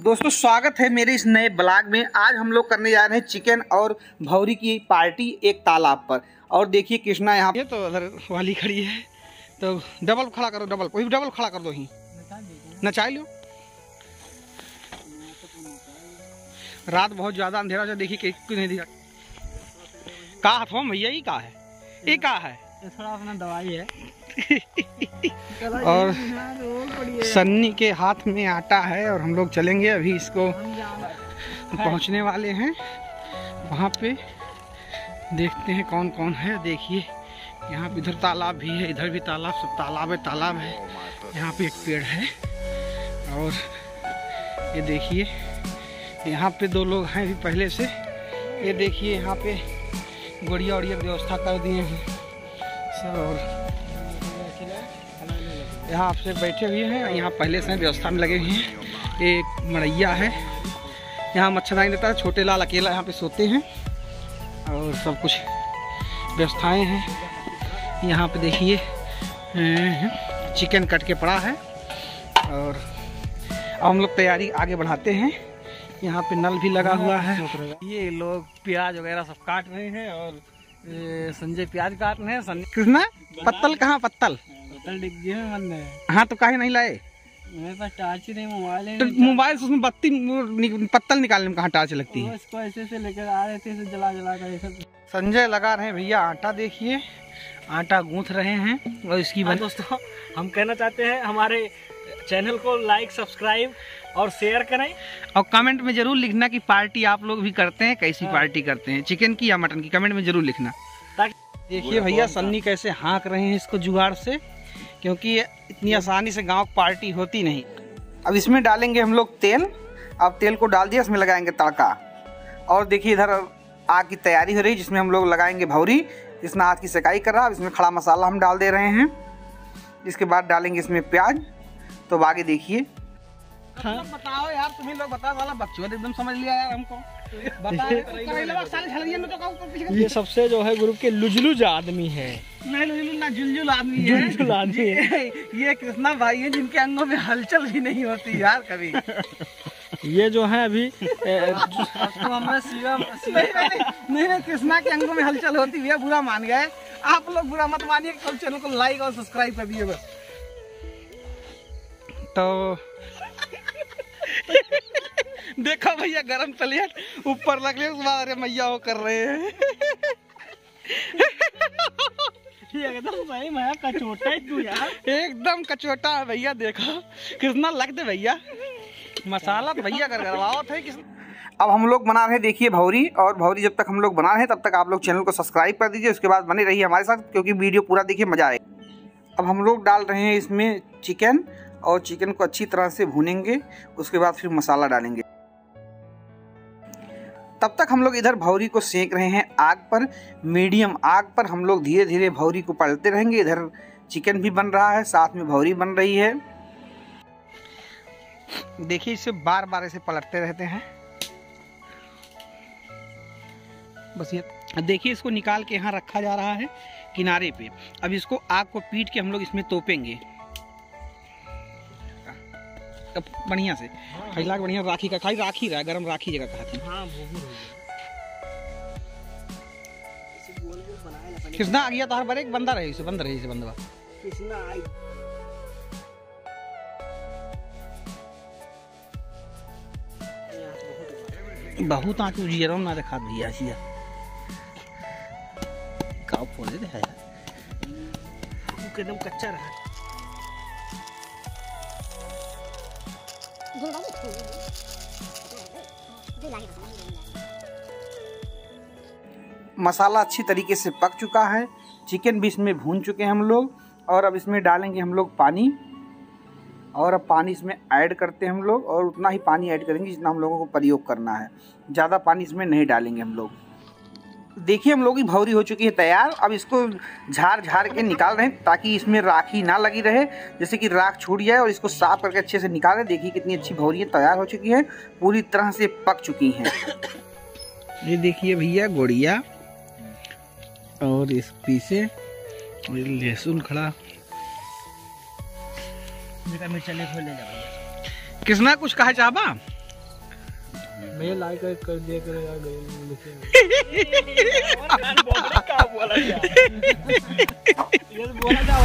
दोस्तों, स्वागत है मेरे इस नए ब्लॉग में। आज हम लोग करने जा रहे हैं चिकन और भौरी की पार्टी एक तालाब पर। और देखिए कृष्णा यहाँ ये तो उधर वाली खड़ी है तो डबल खड़ा करो डबल कोई डबल खड़ा कर दो ही। नचाई लो। रात बहुत ज़्यादा अंधेरा देखिए नहीं दिखा का भैया ही का है? ये का है थोड़ा अपना दवाई है। और सन्नी के हाथ में आटा है और हम लोग चलेंगे अभी इसको पहुँचने वाले हैं। वहाँ पे देखते हैं कौन कौन है। देखिए यहाँ पे इधर तालाब भी है इधर भी तालाब सब तालाब है तालाब है। यहाँ पे एक पेड़ है। और ये देखिए यहाँ पे दो लोग हैं भी पहले से। ये देखिए यहाँ पे गोड़िया उड़िया व्यवस्था कर दिए हैं। सर और यहाँ आपसे बैठे हुए हैं यहाँ पहले से व्यवस्था में लगे हुए हैं। एक मड़ैया है। यहाँ मच्छरदानी रहता है छोटे लाल अकेला यहाँ पे सोते हैं और सब कुछ व्यवस्थाएँ हैं। यहाँ पे देखिए चिकन कट के पड़ा है और अब हम लोग तैयारी आगे बढ़ाते हैं। यहाँ पे नल भी लगा हुआ है। ये लोग प्याज वगैरह सब काट रहे हैं और संजय प्याज काट रहे हैं कृष्णा पत्तल कहाँ पत्तल? होटल डिग्गी में बंद है हाँ तो काहे नहीं लाए। मेरे पास टार्च ही नहीं मोबाइल है तो मोबाइल से उसमें बत्ती पत्तल निकालने में कहाँ टार्च लगती है? इसको ऐसे से लेकर आ रहे थे इसे जला जला कर संजय लगा रहे हैं भैया आटा देखिए। आटा गूंथ रहे हैं और इसकी हाँ बन दोस्तों हम कहना चाहते हैं हमारे चैनल को लाइक सब्सक्राइब और शेयर करें। और कमेंट में ज़रूर लिखना कि पार्टी आप लोग भी करते हैं कैसी हाँ। पार्टी करते हैं। चिकन की या मटन की कमेंट में ज़रूर लिखना। ताकि देखिए भैया सन्नी कैसे हाँक रहे हैं इसको जुगाड़ से क्योंकि इतनी आसानी से गाँव पार्टी होती नहीं। अब इसमें डालेंगे हम लोग तेल। अब तेल को डाल दिया इसमें लगाएँगे तड़का। और देखिए इधर आग की तैयारी हो रही है जिसमें हम लोग लगाएँगे भौरी। जिसमें आग की सेकाई कर रहा है इसमें खड़ा मसाला हम डाल दे रहे हैं। इसके बाद डालेंगे इसमें प्याज। तो आगे देखिए। बताओ यार तुम्हें लोग बताओ वाला बच्चों एकदम समझ लिया यार हमको। बताओ। ये सबसे जो है ग्रुप के लुजलुज आदमी है। नहीं लुजुल ना जुलजुल आदमी है। जुलजुल आदमी है। ये कृष्णा भाई है जिनके अंगों में हलचल भी नहीं होती यार कभी। ये जो है अभी तो नहीं नहीं, कृष्णा के अंगों में हलचल होती है बुरा मान गए। आप लोग बुरा मत मानिए चैनल को लाइक और सब्सक्राइब कर दिए बस। तो देखो भैया गरम चलिए ऊपर लग लिया उसके बाद अरे मैया वो कर रहे हैं। एकदम मैं कचोटा ही तू यार। एकदम कचोटा है भैया देखो। कितना लग दे भैया। मसाला तो भैया कर गरबाओ थे किस अब हम लोग बना रहे हैं देखिए भौरी और भौरी जब तक हम लोग बना रहे हैं तब तक आप लोग चैनल को सब्सक्राइब कर दीजिए उसके बाद बने रहिए हमारे साथ क्योंकि वीडियो पूरा देखिए मज़ा आएगा। अब हम लोग डाल रहे हैं इसमें चिकन और चिकन को अच्छी तरह से भूनेंगे, उसके बाद फिर मसाला डालेंगे। तब तक हम लोग इधर भौरी को सेक रहे हैं आग पर, मीडियम आग पर हम लोग धीरे धीरे भौरी को पलटते रहेंगे। इधर चिकन भी बन रहा है, साथ में भौरी बन रही है। देखिए, इसे बार बार ऐसे पलटते रहते हैं। बस ये, देखिए, इसको निकाल के यहाँ रखा जा रहा है किनारे पे। अब इसको आग को पीट के हम लोग इसमें तोपेंगे। अब बढ़िया से। फैला के बढ़िया राखी का खाई राखी रहा गरम राखी जगह कहा थी। हाँ हो कृष्णा आ गया तो हर बार एक बंदा रहे इसे बंद रहे इसे बंदवा कृष्णा आई? बहुत आँच उजियर ना देखा भैया सिया का दे है एकदम कच्चा रहा। मसाला अच्छी तरीके से पक चुका है। चिकन भी इसमें भून चुके हैं हम लोग। और अब इसमें डालेंगे हम लोग पानी। और अब पानी इसमें ऐड करते हैं हम लोग। और उतना ही पानी ऐड करेंगे जितना हम लोगों को प्रयोग करना है। ज़्यादा पानी इसमें नहीं डालेंगे हम लोग। देखिए हम लोग की भौरी हो चुकी है तैयार। अब इसको झाड़ झाड़ के निकाल रहे हैं ताकि इसमें राखी ना लगी रहे। जैसे कि राख छूट जाए और इसको साफ़ करके अच्छे से निकाल रहे देखिए कितनी अच्छी भौरी तैयार हो चुकी है। पूरी तरह से पक चुकी हैं। ये देखिए भैया गोड़िया। और इस पीछे लहसुन खड़ा। किसना कुछ कहा चाहबा भैया लाइक कर दिया करेगा बोला था बोला था